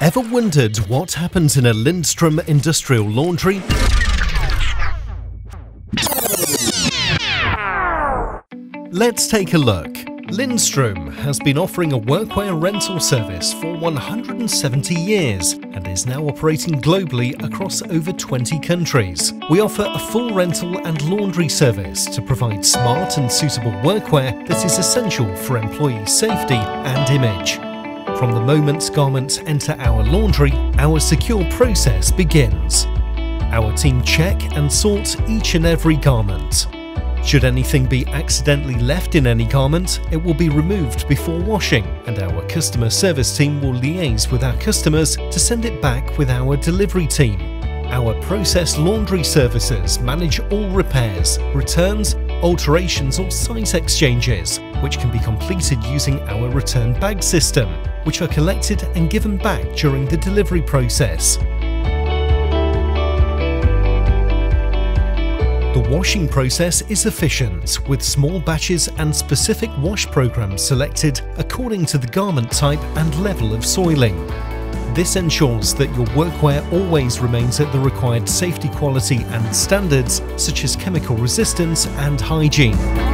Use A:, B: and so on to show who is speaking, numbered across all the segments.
A: Ever wondered what happens in a Lindström industrial laundry? Let's take a look. Lindström has been offering a workwear rental service for 170 years and is now operating globally across over 20 countries. We offer a full rental and laundry service to provide smart and suitable workwear that is essential for employee safety and image. From the moment garments enter our laundry, our secure process begins. Our team check and sort each and every garment. Should anything be accidentally left in any garment, it will be removed before washing, and our customer service team will liaise with our customers to send it back with our delivery team. Our process laundry services manage all repairs, returns, alterations or site exchanges, which can be completed using our return bag system, which are collected and given back during the delivery process. The washing process is efficient, with small batches and specific wash programs selected according to the garment type and level of soiling. This ensures that your workwear always remains at the required safety quality and standards such as chemical resistance and hygiene.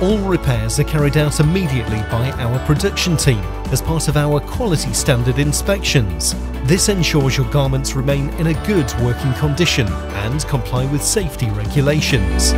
A: All repairs are carried out immediately by our production team as part of our quality standard inspections. This ensures your garments remain in a good working condition and comply with safety regulations.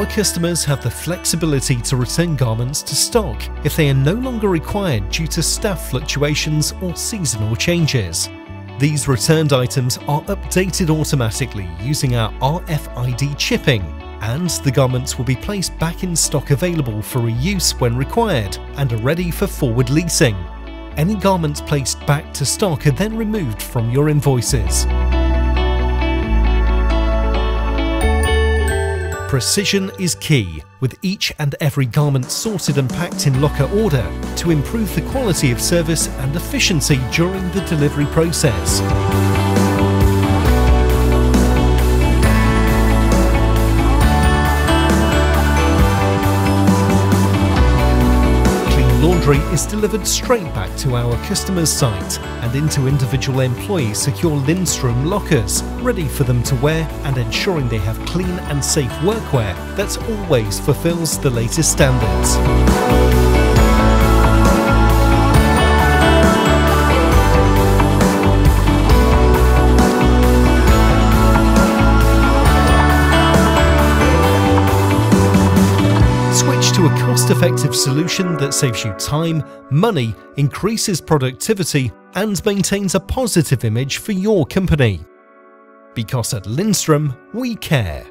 A: Our customers have the flexibility to return garments to stock if they are no longer required due to staff fluctuations or seasonal changes. These returned items are updated automatically using our RFID chipping, and the garments will be placed back in stock available for reuse when required and are ready for forward leasing. Any garments placed back to stock are then removed from your invoices. Precision is key, with each and every garment sorted and packed in locker order to improve the quality of service and efficiency during the delivery process. Laundry is delivered straight back to our customer's site and into individual employee secure Lindström lockers, ready for them to wear and ensuring they have clean and safe workwear that always fulfills the latest standards. To a cost-effective solution that saves you time, money, increases productivity and maintains a positive image for your company. Because at Lindström, we care.